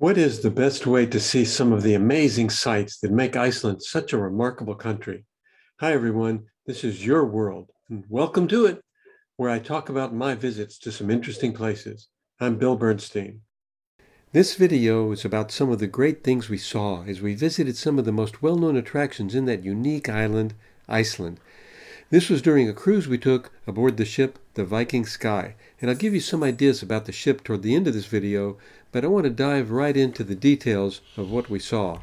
What is the best way to see some of the amazing sights that make Iceland such a remarkable country? Hi, everyone. This is your world, and welcome to it, where I talk about my visits to some interesting places. I'm Bill Bernstein. This video is about some of the great things we saw as we visited some of the most well known attractions in that unique island, Iceland. This was during a cruise we took aboard the ship the Viking Sky, and I'll give you some ideas about the ship toward the end of this video, but I want to dive right into the details of what we saw.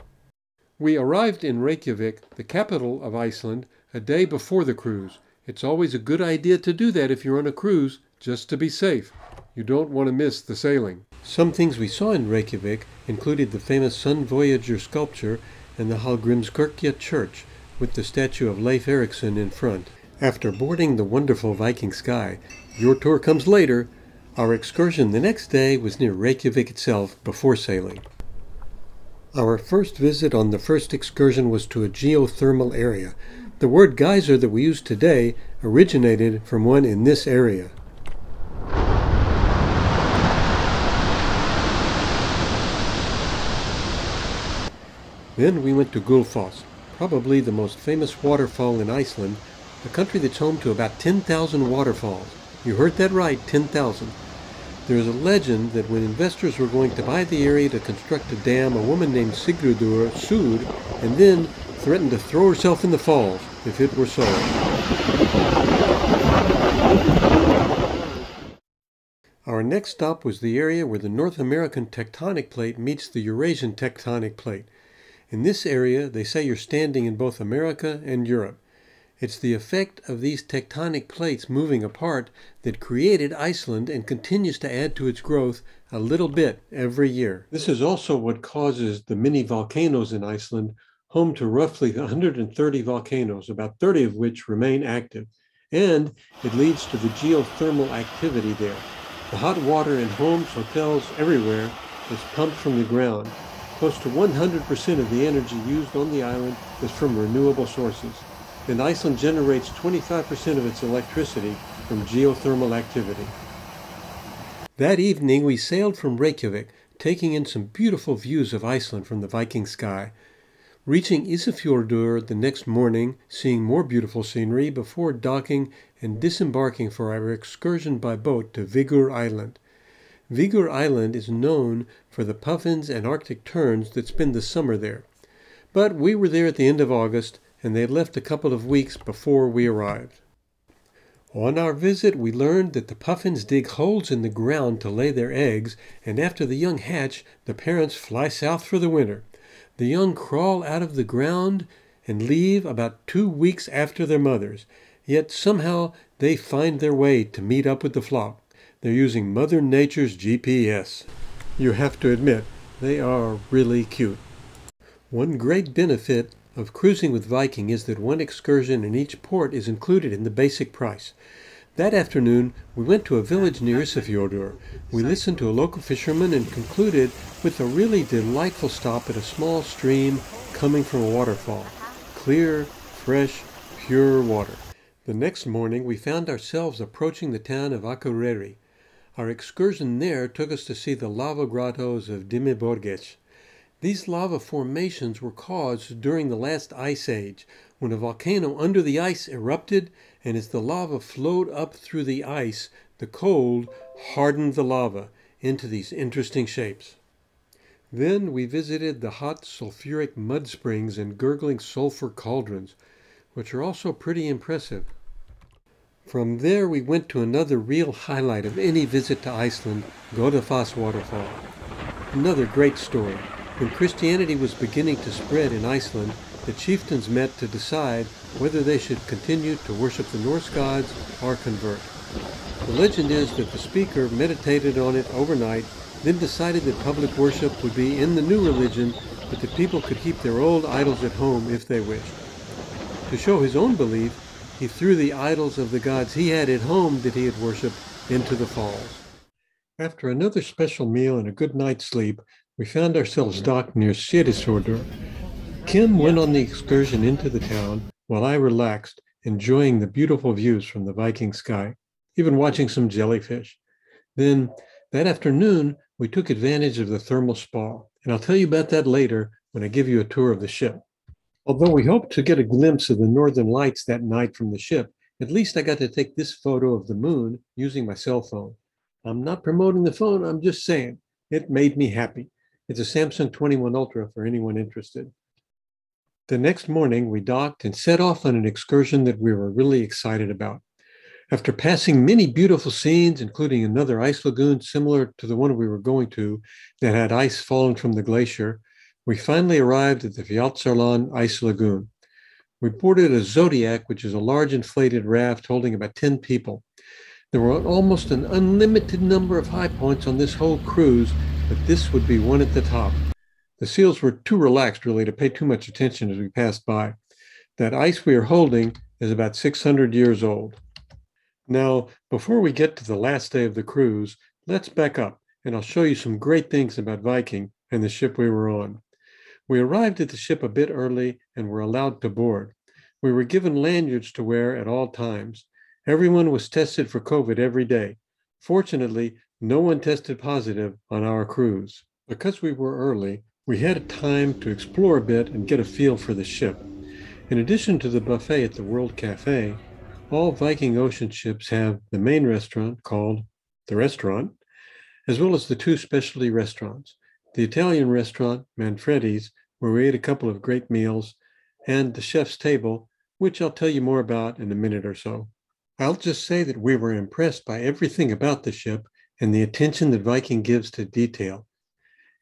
We arrived in Reykjavik, the capital of Iceland, a day before the cruise. It's always a good idea to do that if you're on a cruise, just to be safe. You don't want to miss the sailing. Some things we saw in Reykjavik included the famous Sun Voyager sculpture and the Hallgrímskirkja church, with the statue of Leif Erikson in front. After boarding the wonderful Viking Sky, your tour comes later. Our excursion the next day was near Reykjavik itself before sailing. Our first visit on the first excursion was to a geothermal area. The word geyser that we use today originated from one in this area. Then we went to Gullfoss, probably the most famous waterfall in Iceland, a country that's home to about 10,000 waterfalls. You heard that right, 10,000. There is a legend that when investors were going to buy the area to construct a dam, a woman named Sigridur sued and then threatened to throw herself in the falls if it were sold. Our next stop was the area where the North American tectonic plate meets the Eurasian tectonic plate. In this area, they say you're standing in both America and Europe. It's the effect of these tectonic plates moving apart that created Iceland and continues to add to its growth a little bit every year. This is also what causes the many volcanoes in Iceland, home to roughly 130 volcanoes, about 30 of which remain active. And it leads to the geothermal activity there. The hot water in homes, hotels, everywhere is pumped from the ground Close to 100% of the energy used on the island is from renewable sources, and Iceland generates 25% of its electricity from geothermal activity. That evening, we sailed from Reykjavik, taking in some beautiful views of Iceland from the Viking sky. Reaching Isafjordur the next morning, seeing more beautiful scenery before docking and disembarking for our excursion by boat to Vigur Island. Vigur Island is known for the puffins and Arctic terns that spend the summer there. But we were there at the end of August, and they left a couple of weeks before we arrived. On our visit, we learned that the puffins dig holes in the ground to lay their eggs, and after the young hatch, the parents fly south for the winter. The young crawl out of the ground and leave about two weeks after their mothers, yet somehow they find their way to meet up with the flock. They're using Mother Nature's GPS. You have to admit, they are really cute. One great benefit of cruising with Viking is that one excursion in each port is included in the basic price. That afternoon, we went to a village near Isafjordur. We listened to a local fisherman and concluded with a really delightful stop at a small stream coming from a waterfall. Clear, fresh, pure water. The next morning, we found ourselves approaching the town of Akureyri. Our excursion there took us to see the lava grottos of Dimmuborgir. These lava formations were caused during the last ice age, when a volcano under the ice erupted, and as the lava flowed up through the ice, the cold hardened the lava into these interesting shapes. Then we visited the hot sulfuric mud springs and gurgling sulfur cauldrons, which are also pretty impressive. From there, we went to another real highlight of any visit to Iceland, Godafoss Waterfall. Another great story. When Christianity was beginning to spread in Iceland, the chieftains met to decide whether they should continue to worship the Norse gods or convert. The legend is that the speaker meditated on it overnight, then decided that public worship would be in the new religion, but that people could keep their old idols at home if they wished. To show his own belief, he threw the idols of the gods he had at home that he had worshipped into the falls. After another special meal and a good night's sleep, we found ourselves docked near Seyðisfjörður. Kim went on the excursion into the town while I relaxed, enjoying the beautiful views from the Viking sky, even watching some jellyfish. Then that afternoon, we took advantage of the thermal spa, and I'll tell you about that later when I give you a tour of the ship. Although we hoped to get a glimpse of the northern lights that night from the ship, at least I got to take this photo of the moon using my cell phone. I'm not promoting the phone, I'm just saying it made me happy. It's a Samsung 21 Ultra for anyone interested. The next morning, we docked and set off on an excursion that we were really excited about. After passing many beautiful scenes, including another ice lagoon similar to the one we were going to that had ice fallen from the glacier, we finally arrived at the Fjallsárlón Ice Lagoon. We boarded a Zodiac, which is a large inflated raft holding about 10 people. There were almost an unlimited number of high points on this whole cruise, but this would be one at the top. The seals were too relaxed, really, to pay too much attention as we passed by. That ice we are holding is about 600 years old. Now, before we get to the last day of the cruise, let's back up and I'll show you some great things about Viking and the ship we were on. We arrived at the ship a bit early and were allowed to board. We were given lanyards to wear at all times. Everyone was tested for COVID every day. Fortunately, no one tested positive on our cruise. Because we were early, we had time to explore a bit and get a feel for the ship. In addition to the buffet at the World Cafe, all Viking Ocean ships have the main restaurant called the restaurant, as well as the two specialty restaurants the Italian restaurant, Manfredi's, where we ate a couple of great meals, and the chef's table, which I'll tell you more about in a minute or so. I'll just say that we were impressed by everything about the ship and the attention that Viking gives to detail.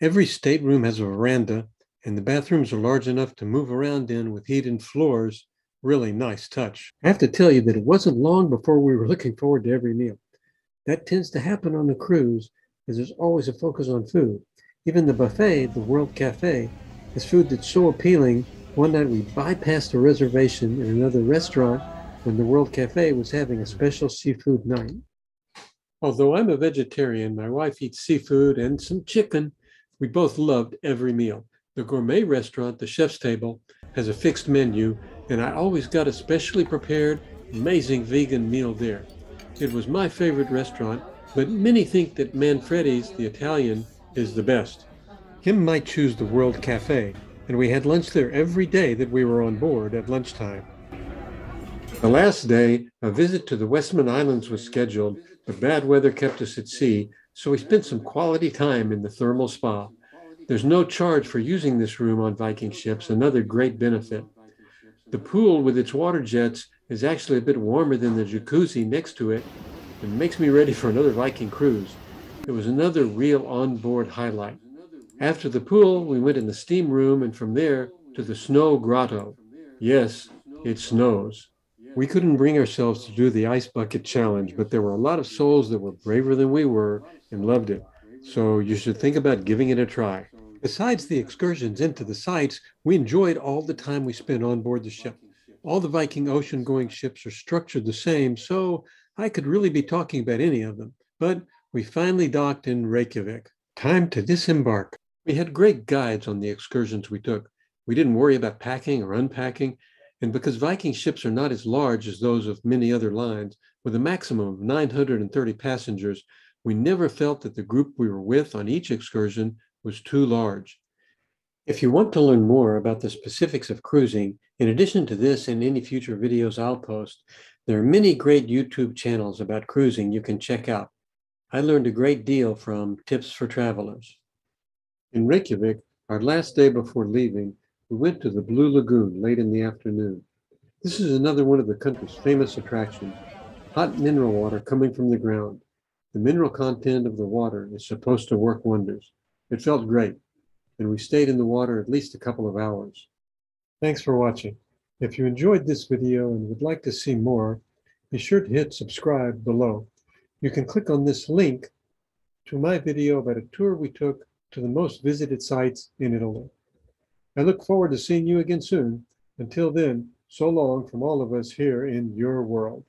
Every stateroom has a veranda, and the bathrooms are large enough to move around in with heated floors. Really nice touch. I have to tell you that it wasn't long before we were looking forward to every meal. That tends to happen on a cruise, as there's always a focus on food. Even the buffet, the World Cafe, is food that's so appealing. One night we bypassed a reservation in another restaurant when the World Cafe was having a special seafood night. Although I'm a vegetarian, my wife eats seafood and some chicken, we both loved every meal. The gourmet restaurant, the chef's table, has a fixed menu, and I always got a specially prepared, amazing vegan meal there. It was my favorite restaurant, but many think that Manfredi's, the Italian, is the best. Kim might choose the World Cafe, and we had lunch there every day that we were on board at lunchtime. The last day, a visit to the Westman Islands was scheduled, but bad weather kept us at sea, so we spent some quality time in the thermal spa. There's no charge for using this room on Viking ships, another great benefit. The pool with its water jets is actually a bit warmer than the jacuzzi next to it and makes me ready for another Viking cruise. It was another real onboard highlight. After the pool, we went in the steam room and from there to the snow grotto. Yes, it snows. We couldn't bring ourselves to do the ice bucket challenge, but there were a lot of souls that were braver than we were and loved it. So you should think about giving it a try. Besides the excursions into the sites, we enjoyed all the time we spent on board the ship. All the Viking ocean going ships are structured the same, so I could really be talking about any of them. But we finally docked in Reykjavik. Time to disembark. We had great guides on the excursions we took. We didn't worry about packing or unpacking. And because Viking ships are not as large as those of many other lines, with a maximum of 930 passengers, we never felt that the group we were with on each excursion was too large. If you want to learn more about the specifics of cruising, in addition to this and any future videos I'll post, there are many great YouTube channels about cruising you can check out. I learned a great deal from Tips for Travelers. In Reykjavik, our last day before leaving, we went to the Blue Lagoon late in the afternoon. This is another one of the country's famous attractions, hot mineral water coming from the ground. The mineral content of the water is supposed to work wonders. It felt great, and we stayed in the water at least a couple of hours. Thanks for watching. If you enjoyed this video and would like to see more, be sure to hit subscribe below. You can click on this link to my video about a tour we took to the most visited sites in Italy. I look forward to seeing you again soon. Until then, so long from all of us here in your world.